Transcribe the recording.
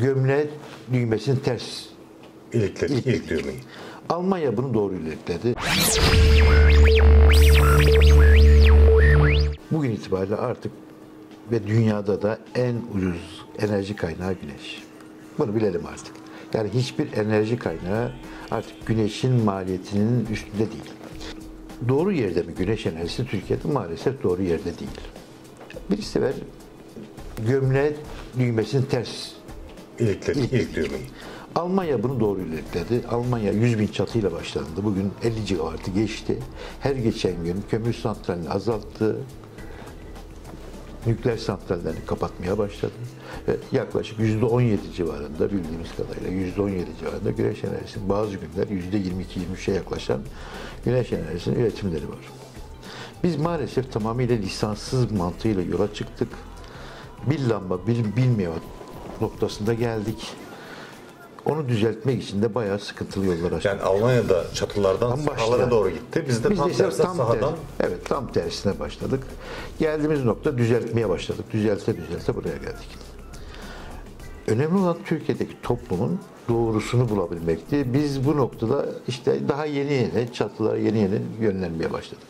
gömle düğmesini ters İlikleri, İlik- ilik düğmeyi. Almanya bunu doğru ilerledi. Bugün itibariyle artık ve dünyada da en ucuz enerji kaynağı güneş. Bunu bilelim artık. Yani hiçbir enerji kaynağı artık güneşin maliyetinin üstünde değil. Doğru yerde mi güneş enerjisi Türkiye'de maalesef doğru yerde değil. Birisi ver gömle düğmesini ters İlikleri, İlik- ilik düğmeyi. Almanya bunu doğru ilerledi. Almanya 100 bin çatıyla başlandı. Bugün 50 civarı geçti. Her geçen gün kömür santralini azalttı. Nükleer santrallerini kapatmaya başladı. Ve yaklaşık %17 civarında bildiğimiz kadarıyla %17 civarında güneş enerjisinin bazı günler %22-23'e yaklaşan güneş enerjisinin üretimleri var. Biz maalesef tamamıyla lisanssız mantığıyla yola çıktık. Bir lamba bir bilmiyor noktasında geldik. Onu düzeltmek için de bayağı sıkıntılı yollar açtık. Yani Almanya'da çatılardan Tam sahalara doğru gitti. Biz de Biz tam de tersi tam sahadan tersi- evet tam tersine başladık. Geldiğimiz nokta düzeltmeye başladık. Düzelte düzelte buraya geldik. Önemli olan Türkiye'deki toplumun doğrusunu bulabilmekti. Biz bu noktada işte daha yeni yeni çatılara yeni yeni yönlenmeye başladık.